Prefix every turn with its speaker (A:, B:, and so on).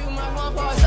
A: you my one part,